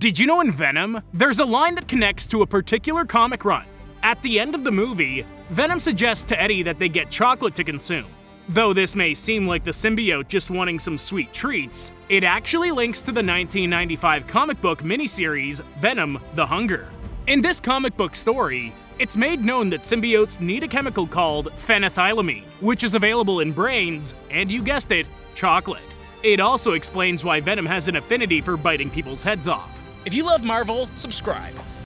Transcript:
Did you know in Venom, there's a line that connects to a particular comic run? At the end of the movie, Venom suggests to Eddie that they get chocolate to consume. Though this may seem like the symbiote just wanting some sweet treats, it actually links to the 1995 comic book miniseries Venom the Hunger. In this comic book story, it's made known that symbiotes need a chemical called phenethylamine, which is available in brains, and you guessed it, chocolate. It also explains why Venom has an affinity for biting people's heads off. If you love Marvel, subscribe.